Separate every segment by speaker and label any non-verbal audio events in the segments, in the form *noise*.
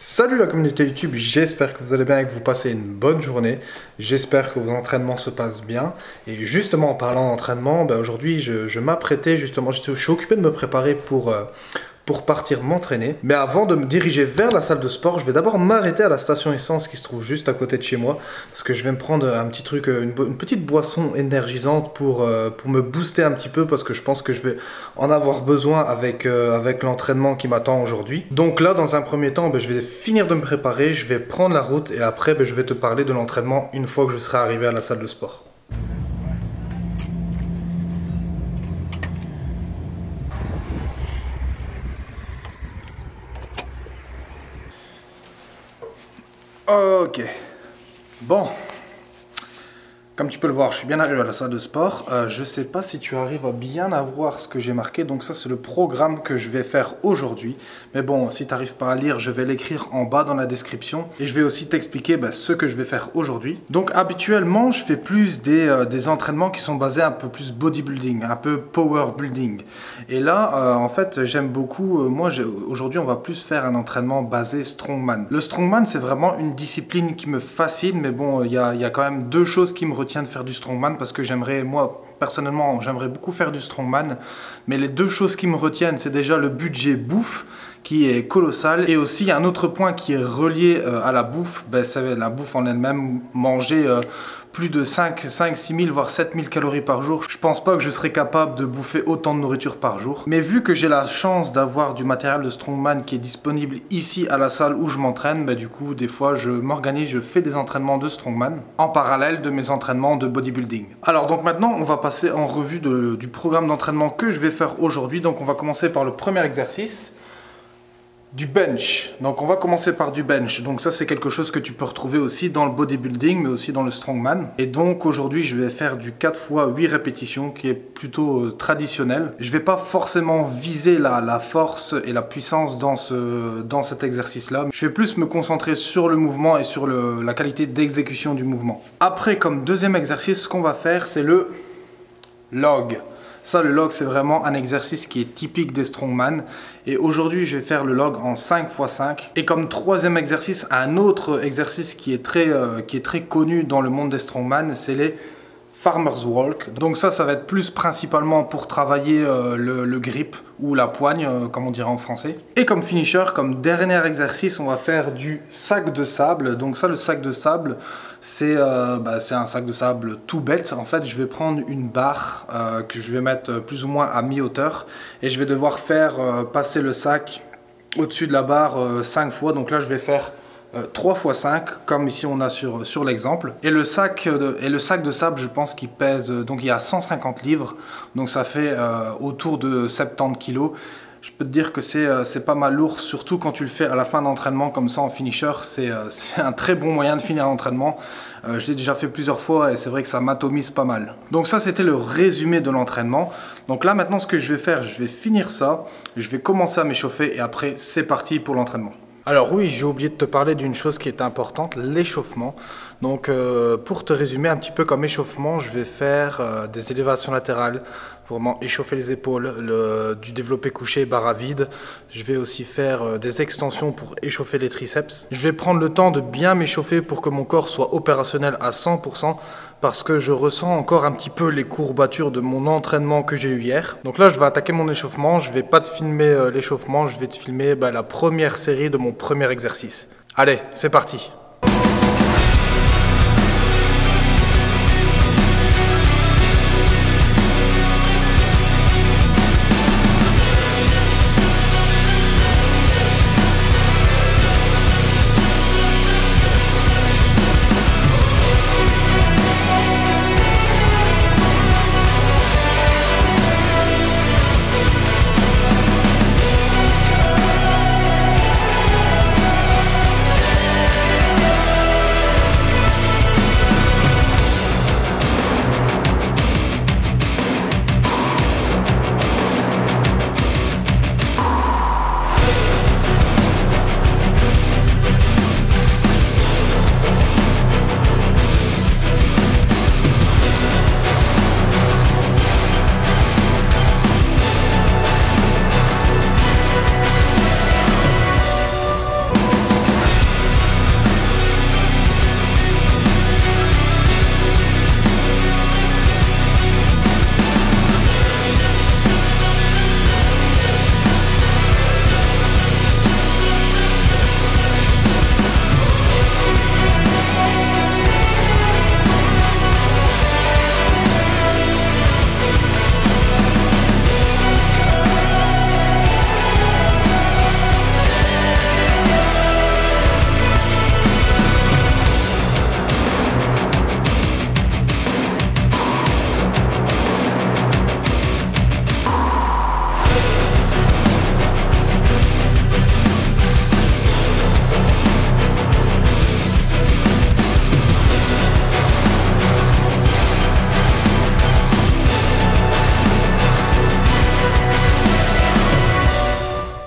Speaker 1: Salut la communauté YouTube, j'espère que vous allez bien et que vous passez une bonne journée. J'espère que vos entraînements se passent bien. Et justement en parlant d'entraînement, ben aujourd'hui je, m'apprêtais justement, je suis occupé de me préparer pour, euh, pour partir m'entraîner. Mais avant de me diriger vers la salle de sport, je vais d'abord m'arrêter à la station essence qui se trouve juste à côté de chez moi. Parce que je vais me prendre un petit truc, une, petite boisson énergisante pour, euh, pour me booster un petit peu. Parce que je pense que je vais en avoir besoin avec, euh, avec l'entraînement qui m'attend aujourd'hui. Donc là, dans un premier temps, ben, je vais finir de me préparer, je vais prendre la route et après, ben, je vais te parler de l'entraînement une fois que je serai arrivé à la salle de sport. Ok. Bon. Comme tu peux le voir, je suis bien arrivé à la salle de sport. Euh, je ne sais pas si tu arrives à bien avoir ce que j'ai marqué. Donc ça, c'est le programme que je vais faire aujourd'hui. Mais bon, si tu n'arrives pas à lire, je vais l'écrire en bas dans la description. Et je vais aussi t'expliquer bah, ce que je vais faire aujourd'hui. Donc habituellement, je fais plus des, euh, des, entraînements qui sont basés un peu plus bodybuilding, un peu power building. Et là, euh, en fait, j'aime beaucoup... moi, aujourd'hui, on va plus faire un entraînement basé strongman. Le strongman, c'est vraiment une discipline qui me fascine. Mais bon, il y a, y a quand même deux choses qui me retiennent de faire du strongman parce que j'aimerais, moi, personnellement, j'aimerais beaucoup faire du strongman. Mais les deux choses qui me retiennent, c'est déjà le budget bouffe qui est colossal. Et aussi, un autre point qui est relié euh, à la bouffe, ben, la bouffe en elle-même. Manger euh, plus de 5, 5 6 000, voire 7 000 calories par jour. Je pense pas que je serais capable de bouffer autant de nourriture par jour. Mais vu que j'ai la chance d'avoir du matériel de strongman qui est disponible ici à la salle où je m'entraîne, bah, du coup, des fois, je m'organise, je fais des entraînements de strongman en parallèle de mes entraînements de bodybuilding. Alors, donc maintenant, on va passer en revue du programme d'entraînement que je vais faire aujourd'hui. Donc, on va commencer par le premier exercice du bench. Donc on va commencer par du bench. Donc ça c'est quelque chose que tu peux retrouver aussi dans le bodybuilding mais aussi dans le strongman. Et donc aujourd'hui je vais faire du 4 x 8 répétitions qui est plutôt euh, traditionnel. Je vais pas forcément viser la, force et la puissance dans, ce, dans cet exercice là. Je vais plus me concentrer sur le mouvement et sur la qualité d'exécution du mouvement. Après comme deuxième exercice ce qu'on va faire c'est le log. Ça, le log, c'est vraiment un exercice qui est typique des strongman. Et aujourd'hui, je vais faire le log en 5 x 5. Et comme troisième exercice, un autre exercice qui est très, euh, qui est très connu dans le monde des strongman, c'est les Farmer's Walk. Donc ça, ça va être plus principalement pour travailler euh, le, grip ou la poigne, euh, comme on dirait en français. Et comme finisher, comme dernier exercice, on va faire du sac de sable. Donc ça, le sac de sable, c'est euh, bah, un sac de sable tout bête. En fait, je vais prendre une barre que je vais mettre plus ou moins à mi-hauteur et je vais devoir faire passer le sac au-dessus de la barre 5 fois. Donc là, je vais faire 3 x 5 comme ici on a sur, sur l'exemple et le sac de, et le sac de sable je pense qu'il pèse donc il y a 150 livres donc ça fait euh, autour de 70 kg je peux te dire que euh, c'est pas mal lourd, surtout quand tu le fais à la fin d'entraînement comme ça en finisher. C'est euh, *laughs* un très bon moyen de finir l'entraînement. je l'ai déjà fait plusieurs fois et c'est vrai que ça m'atomise pas mal. Donc ça, c'était le résumé de l'entraînement. Donc là, maintenant, ce que je vais faire, je vais finir ça. Je vais commencer à m'échauffer et après, c'est parti pour l'entraînement. Alors oui, j'ai oublié de te parler d'une chose qui est importante, l'échauffement. Donc euh, pour te résumer un petit peu comme échauffement, je vais faire euh, des élévations latérales pour vraiment échauffer les épaules, du développé couché barre à vide. Je vais aussi faire euh, des extensions pour échauffer les triceps. Je vais prendre le temps de bien m'échauffer pour que mon corps soit opérationnel à 100% parce que je ressens encore un petit peu les courbatures de mon entraînement que j'ai eu hier. Donc là, je vais attaquer mon échauffement. Je vais pas te filmer euh, l'échauffement, je vais te filmer bah, la première série de mon premier exercice. Allez, c'est parti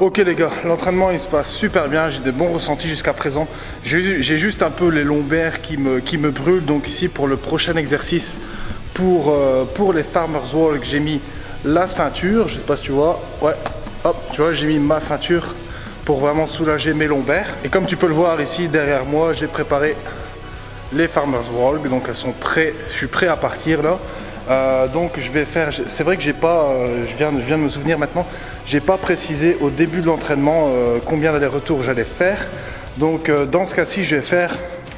Speaker 1: Ok les gars, l'entraînement il se passe super bien, j'ai des bons ressentis jusqu'à présent. J'ai juste un peu les lombaires qui me, brûlent, donc ici pour le prochain exercice, pour, euh, pour les Farmers Walk, j'ai mis la ceinture, je sais pas si tu vois, ouais, hop, tu vois j'ai mis ma ceinture pour vraiment soulager mes lombaires. Et comme tu peux le voir ici derrière moi, j'ai préparé les Farmers Walk, donc elles sont prêtes, je suis prêt à partir là. Euh, donc je vais faire, c'est vrai que j'ai pas, euh, je, viens, de me souvenir maintenant, j'ai pas précisé au début de l'entraînement euh, combien d'allers-retours j'allais faire. Donc dans ce cas-ci, je vais faire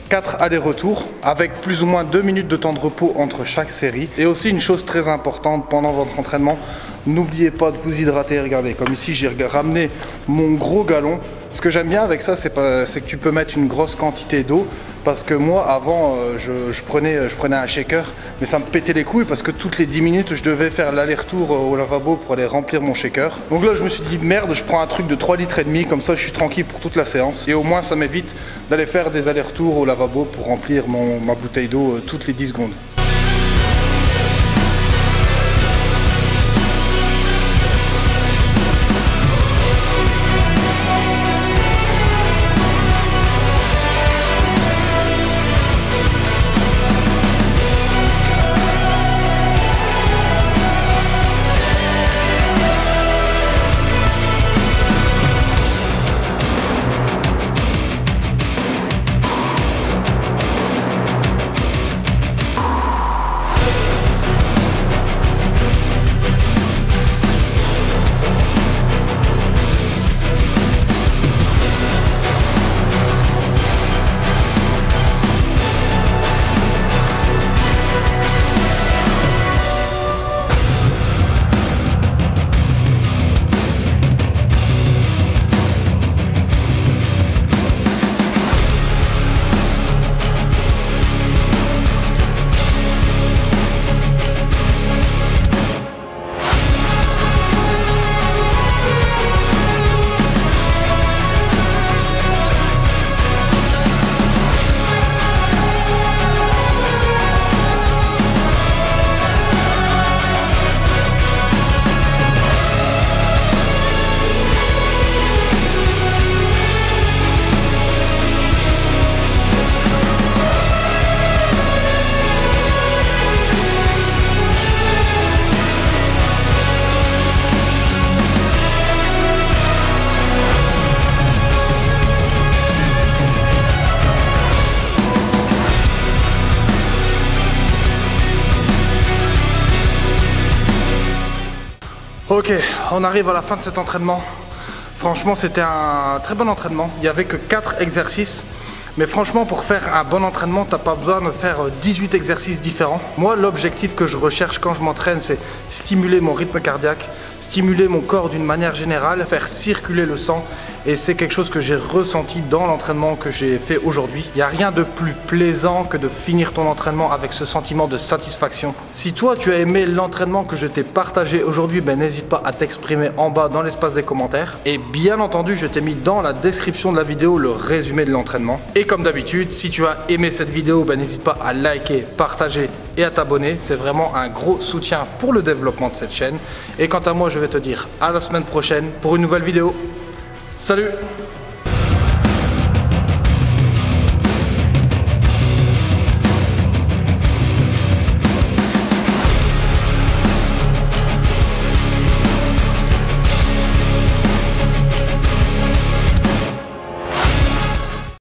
Speaker 1: 4 allers-retours avec plus ou moins 2 minutes de temps de repos entre chaque série. Et aussi une chose très importante pendant votre entraînement, n'oubliez pas de vous hydrater. Regardez, comme ici j'ai ramené mon gros galon. Ce que j'aime bien avec ça, c'est que tu peux mettre une grosse quantité d'eau parce que moi avant euh, je, prenais, un shaker mais ça me pétait les couilles parce que toutes les 10 minutes je devais faire l'aller-retour euh, au lavabo pour aller remplir mon shaker. Donc là je me suis dit merde je prends un truc de 3 litres et demi comme ça je suis tranquille pour toute la séance. Et au moins ça m'évite d'aller faire des allers-retours au lavabo pour remplir ma bouteille d'eau euh, toutes les 10 secondes Ok, on arrive à la fin de cet entraînement. Franchement, c'était un très bon entraînement. Il n'y avait que 4 exercices. Mais franchement, pour faire un bon entraînement, t'as pas besoin de faire 18 exercices différents. Moi, l'objectif que je recherche quand je m'entraîne, c'est stimuler mon rythme cardiaque, stimuler mon corps d'une manière générale, faire circuler le sang. Et c'est quelque chose que j'ai ressenti dans l'entraînement que j'ai fait aujourd'hui. Il n'y a rien de plus plaisant que de finir ton entraînement avec ce sentiment de satisfaction. Si toi, tu as aimé l'entraînement que je t'ai partagé aujourd'hui, ben n'hésite pas à t'exprimer en bas dans l'espace des commentaires. Et bien entendu, je t'ai mis dans la description de la vidéo le résumé de l'entraînement. Comme d'habitude, si tu as aimé cette vidéo, ben n'hésite pas à liker, partager et à t'abonner. C'est vraiment un gros soutien pour le développement de cette chaîne. Et quant à moi, je vais te dire à la semaine prochaine pour une nouvelle vidéo. Salut